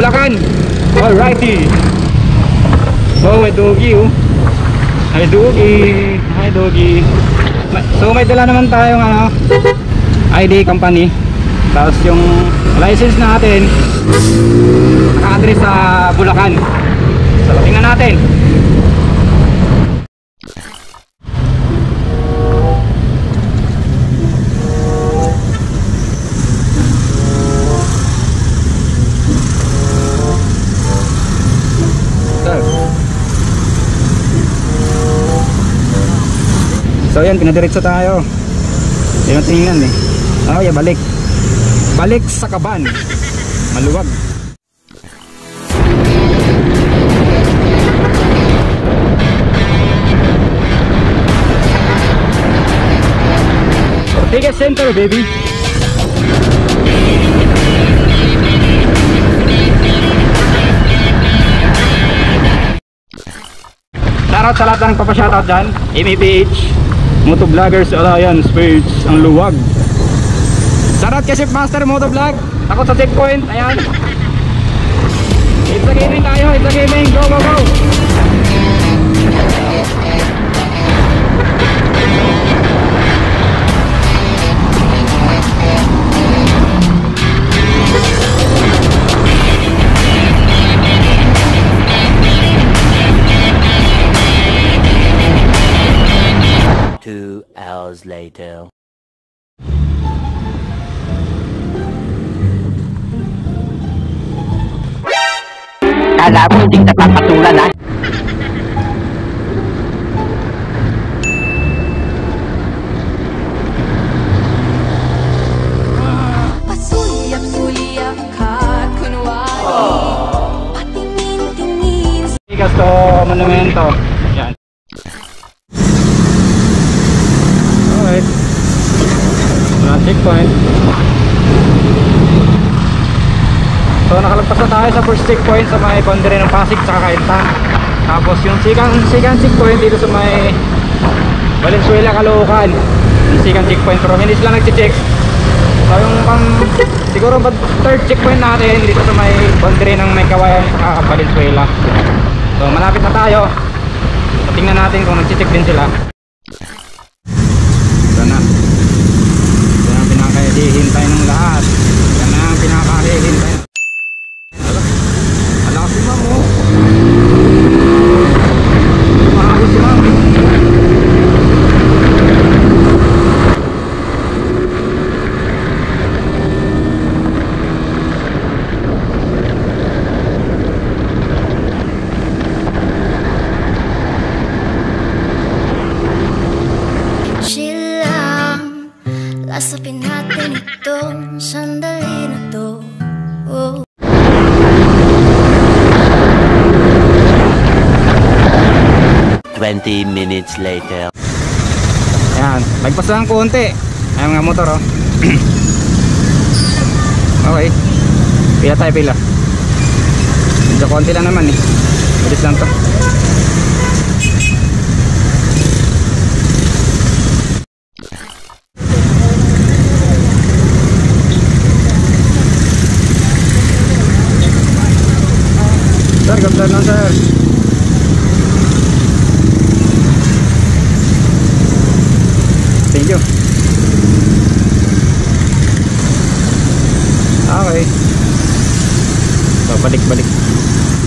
Bulacan. Alrighty. Oh, may doggy oh. Hi doggy. Hi doggy. So may dala naman tayong ano, ID company. Tapos yung license natin naka-address sa Bulacan. So tingnan natin. So yan, pinadiretso tayo. Yan tingnan eh. Oh, yeah, balik. Balik sa kaban. Maluwag. Ortigas Center, baby. Shoutout sa lahat ng papashoutout dyan. MEPH, Motovloggers Alliance page, ang luwag. Kay Ship Master Motovlog. Takot sa checkpoint. Ayan. It's a gaming tayo. It's a gaming. Go, go, go. Two hours later. Kala mo hindi kita papatulan ha? Pasuyap-suyap ka kunwari Patingin-tingin Gasto monumento. Yan. Alright. Mga checkpoint. So nakalagpas na tayo sa first checkpoint sa may boundary ng Pasig sa Kainta. Tapos yung second, second checkpoint dito sa may Valenzuela, Caloocan. Yung second checkpoint pero hindi sila nagche-check. So yung pang siguro third checkpoint natin dito sa may boundary ng may kawayan sa Valenzuela. So malapit na tayo. So, tingnan natin kung nagche-check din sila. Ito na. Pinakahihintay ng lahat. Na ang pinakahihintay. 20 minutes later. Ayan, lagpas lang konti. Ayan mga motor oh. okay. Pila tayo pila. Medyo konti lang naman eh. Bilis lang to. Sir, ganda na sir. Thank you. Okay. So, balik-balik.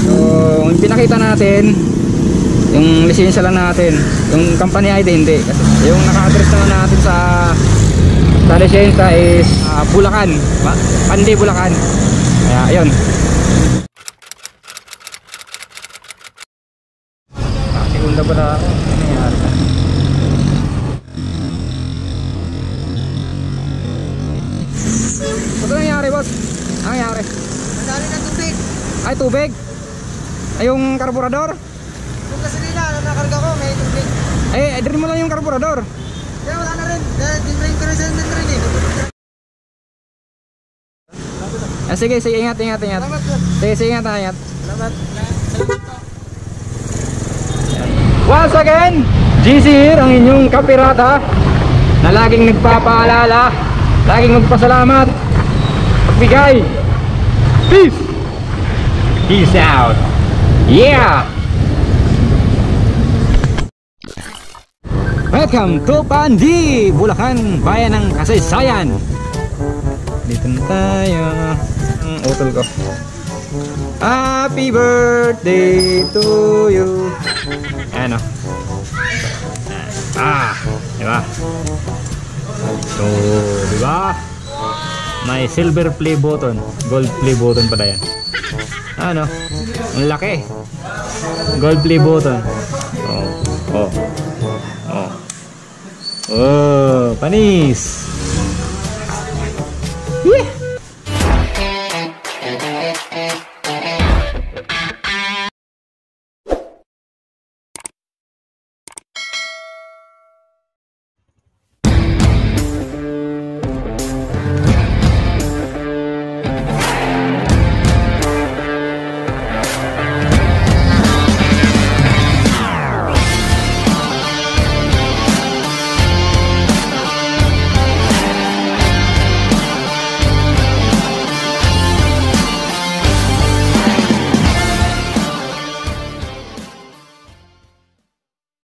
So, yung pinakita natin, yung lisensya lang natin, yung company ID hindi. Kasi yung naka-address naman natin sa sa lisensya is ah, Bulacan. Pandi, Bulacan. Kaya, ayun. Ah, segunda ba na ako? Boss? Ano nangyari? Madali ng tubig. Ay, tubig? Ay, yung karburador? Yung gasolina na nakarga ko, may tubig. Ay, ay, din mo lang yung karburador. Kaya wala na rin. Kaya dinrain ko rin sa dinrain eh. Ah, sige, sige, ingat, ingat, ingat. Salamat sir. Sige, sige, ingat, ingat. Salamat. Once again, GC here, ang inyong kapirata na laging nagpapaalala, laging magpasalamat, pagbigay. Peace! Peace out. Yeah! Welcome to Pandi, Bulacan, bayan ng kasaysayan. Dito na tayo. Ang utol ko. Happy birthday to you. Ano? Ah, di ba? So, di ba? May silver play button, gold play button pala yan. Ano? Ang laki. Gold play button. Oh, oh. Oh. Oh, panis. Yeah.